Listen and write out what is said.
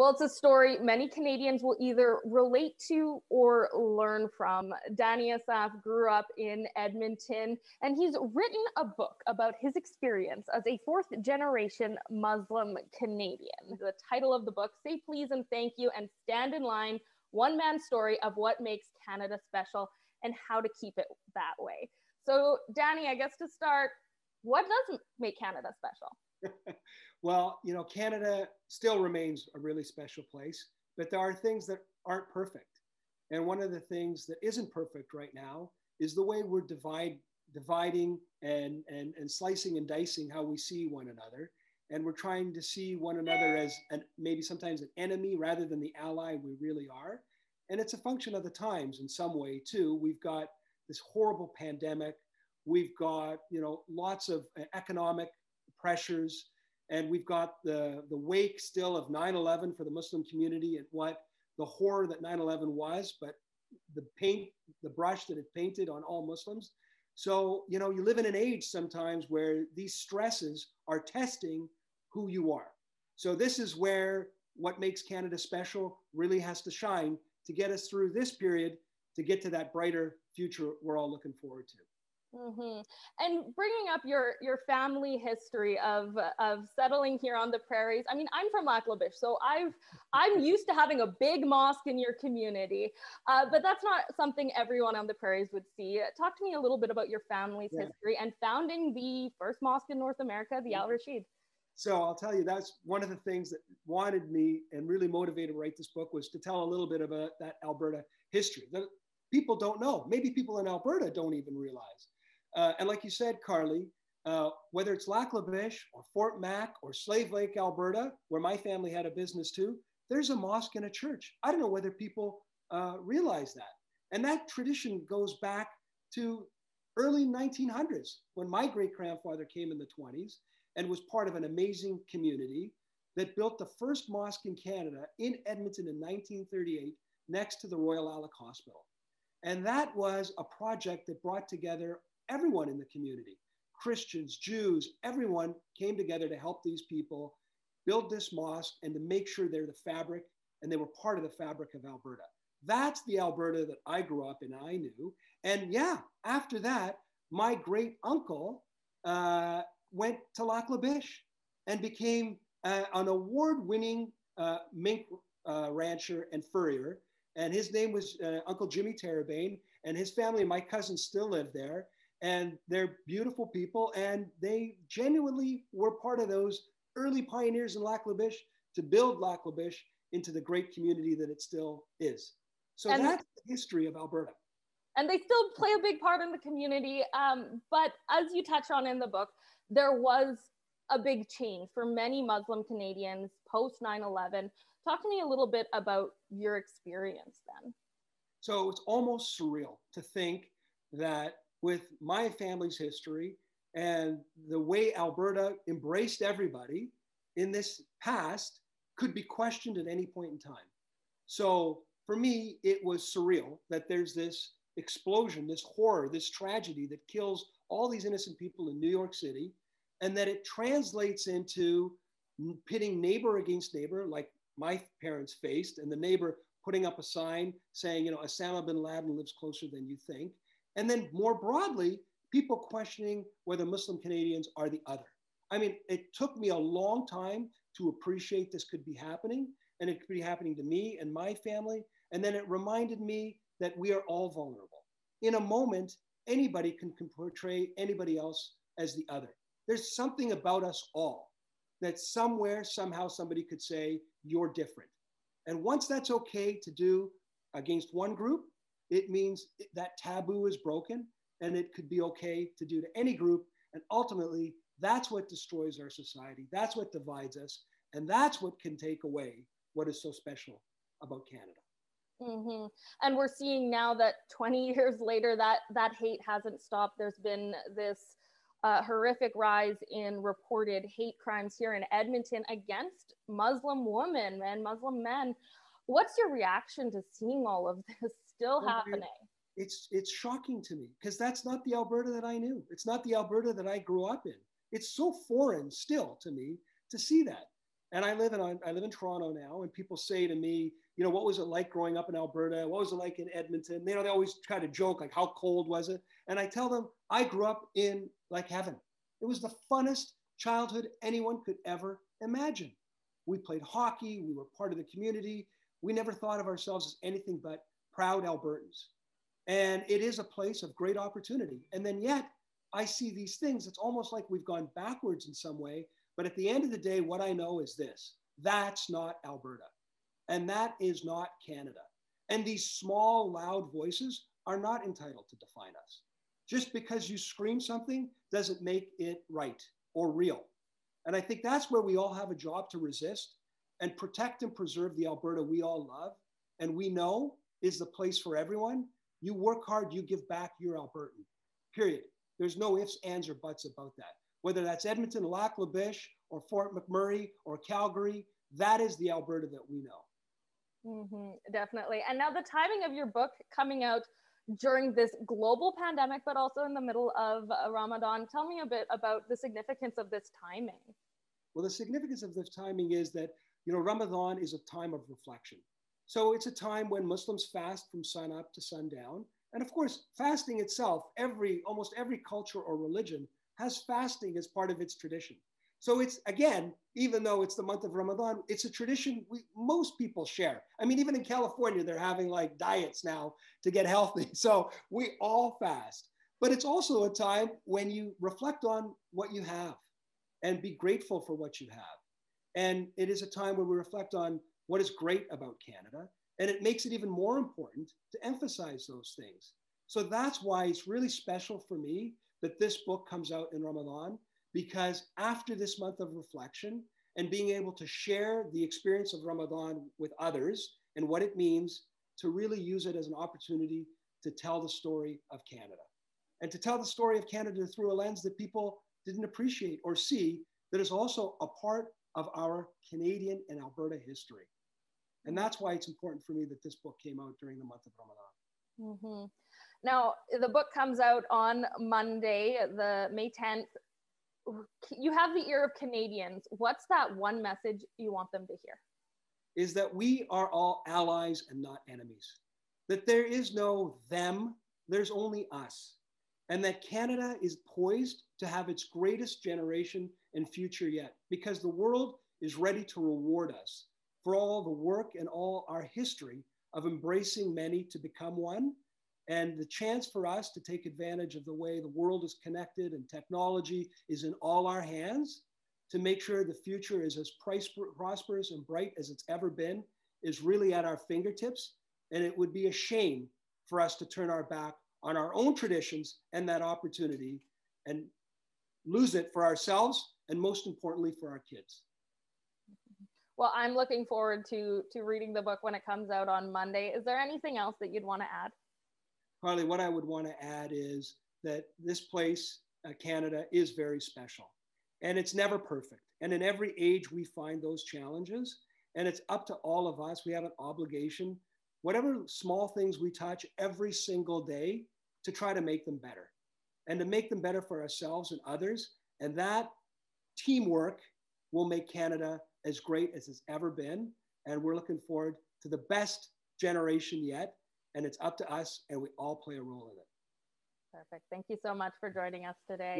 Well, it's a story many Canadians will either relate to or learn from. Dany Assaf grew up in Edmonton and he's written a book about his experience as a fourth generation Muslim Canadian. The title of the book, Say Please and Thank You and Stand in Line One Man's Story of What Makes Canada Special and How to Keep It That Way. So, Dany, I guess to start, what does make Canada special? well, you know, Canada still remains a really special place, but there are things that aren't perfect. And one of the things that isn't perfect right now is the way we're divide, dividing and, and, and slicing and dicing how we see one another. And we're trying to see one another as an, maybe sometimes an enemy rather than the ally we really are. And it's a function of the times in some way too. We've got this horrible pandemic. We've got, you know, lots of uh, economic pressures and we've got the, the wake still of 9-11 for the Muslim community and what the horror that 9-11 was, but the paint, the brush that it painted on all Muslims. So, you know, you live in an age sometimes where these stresses are testing who you are. So this is where what makes Canada special really has to shine to get us through this period to get to that brighter future we're all looking forward to. Mm-hmm. And bringing up your your family history of of settling here on the prairies. I mean, I'm from Lac La Biche, so I've I'm used to having a big mosque in your community, uh, but that's not something everyone on the prairies would see. Talk to me a little bit about your family's yeah. history and founding the first mosque in North America, the Al Rashid. So I'll tell you, that's one of the things that wanted me and really motivated to write this book was to tell a little bit about that Alberta history that people don't know. Maybe people in Alberta don't even realize. Uh, and like you said, Carly, uh, whether it's Lac La Biche or Fort Mac or Slave Lake, Alberta, where my family had a business too, there's a mosque and a church. I don't know whether people uh, realize that. And that tradition goes back to early 1900s when my great grandfather came in the 20s and was part of an amazing community that built the first mosque in Canada in Edmonton in 1938 next to the Royal Alex Hospital. And that was a project that brought together everyone in the community Christians, Jews, everyone came together to help these people build this mosque and to make sure they're the fabric and they were part of the fabric of Alberta. That's the Alberta that I grew up in, I knew. And yeah, after that, my great uncle uh, went to Lac La Biche and became uh, an award winning uh, mink uh, rancher and furrier. And his name was uh, Uncle Jimmy Terrebane. And his family, my cousins, still live there and they're beautiful people and they genuinely were part of those early pioneers in Lac La Biche to build Lac La Biche into the great community that it still is. So and that's the history of Alberta. And they still play a big part in the community. Um, but as you touch on in the book, there was a big change for many Muslim Canadians post 9 11. Talk to me a little bit about your experience then. So it's almost surreal to think that with my family's history and the way Alberta embraced everybody in this past could be questioned at any point in time. So for me, it was surreal that there's this explosion, this horror, this tragedy that kills all these innocent people in New York City, and that it translates into pitting neighbor against neighbor, like my parents faced, and the neighbor putting up a sign saying, you know, Osama bin Laden lives closer than you think. And then more broadly, people questioning whether Muslim Canadians are the other. I mean, it took me a long time to appreciate this could be happening, and it could be happening to me and my family. And then it reminded me that we are all vulnerable. In a moment, anybody can, can portray anybody else as the other. There's something about us all that somewhere, somehow, somebody could say, you're different. And once that's okay to do against one group, it means that taboo is broken and it could be okay to do to any group. And ultimately, that's what destroys our society. That's what divides us. And that's what can take away what is so special about Canada. Mm-hmm. And we're seeing now that 20 years later, that that hate hasn't stopped. There's been this uh, horrific rise in reported hate crimes here in Edmonton against Muslim women and Muslim men. What's your reaction to seeing all of this still happening. It's it's shocking to me because that's not the Alberta that I knew. It's not the Alberta that I grew up in. It's so foreign still to me to see that. And I live in I live in Toronto now, and people say to me, you know, what was it like growing up in Alberta? What was it like in Edmonton? You know, they always try to joke like, how cold was it? And I tell them, I grew up in like heaven. It was the funnest childhood anyone could ever imagine. We played hockey. We were part of the community. We never thought of ourselves as anything but proud Albertans. And it is a place of great opportunity. And then yet, I see these things. It's almost like we've gone backwards in some way. But at the end of the day, what I know is this that's not Alberta. And that is not Canada. And these small, loud voices are not entitled to define us. Just because you scream something doesn't make it right or real. And I think that's where we all have a job to resist and protect and preserve the Alberta we all love and we know is the place for everyone. You work hard, you give back, you're Albertan. Period. There's no ifs, ands, or buts about that. Whether that's Edmonton, Lac La Biche, or Fort McMurray, or Calgary, that is the Alberta that we know. Mm-hmm, definitely. And now the timing of your book coming out during this global pandemic, but also in the middle of uh, Ramadan. Tell me a bit about the significance of this timing. Well, the significance of this timing is that, you know, Ramadan is a time of reflection. So it's a time when Muslims fast from sun up to sundown. And of course, fasting itself, every almost every culture or religion has fasting as part of its tradition. So it's again, even though it's the month of Ramadan, it's a tradition we, most people share. I mean, even in California, they're having like diets now to get healthy. So we all fast. But it's also a time when you reflect on what you have and be grateful for what you have. And it is a time where we reflect on what is great about Canada. And it makes it even more important to emphasize those things. So that's why it's really special for me that this book comes out in Ramadan because after this month of reflection and being able to share the experience of Ramadan with others and what it means to really use it as an opportunity to tell the story of Canada and to tell the story of Canada through a lens that people didn't appreciate or see that is also a part of our Canadian and Alberta history. And that's why it's important for me that this book came out during the month of Ramadan. Mm-hmm. Now, the book comes out on Monday, the May 10th you have the ear of Canadians. What's that one message you want them to hear? Is that we are all allies and not enemies. That there is no them, there's only us. And that Canada is poised to have its greatest generation and future yet, because the world is ready to reward us for all the work and all our history of embracing many to become one and the chance for us to take advantage of the way the world is connected and technology is in all our hands to make sure the future is as prosperous and bright as it's ever been is really at our fingertips. And it would be a shame for us to turn our back on our own traditions and that opportunity and lose it for ourselves and most importantly for our kids. Well, I'm looking forward to to reading the book when it comes out on Monday. Is there anything else that you'd want to add? Carly, what I would want to add is that this place, uh, Canada, is very special and it's never perfect. And in every age, we find those challenges. And it's up to all of us. We have an obligation, whatever small things we touch every single day, to try to make them better and to make them better for ourselves and others. And that teamwork will make Canada as great as it's ever been. And we're looking forward to the best generation yet. And it's up to us and we all play a role in it. Perfect. Thank you so much for joining us today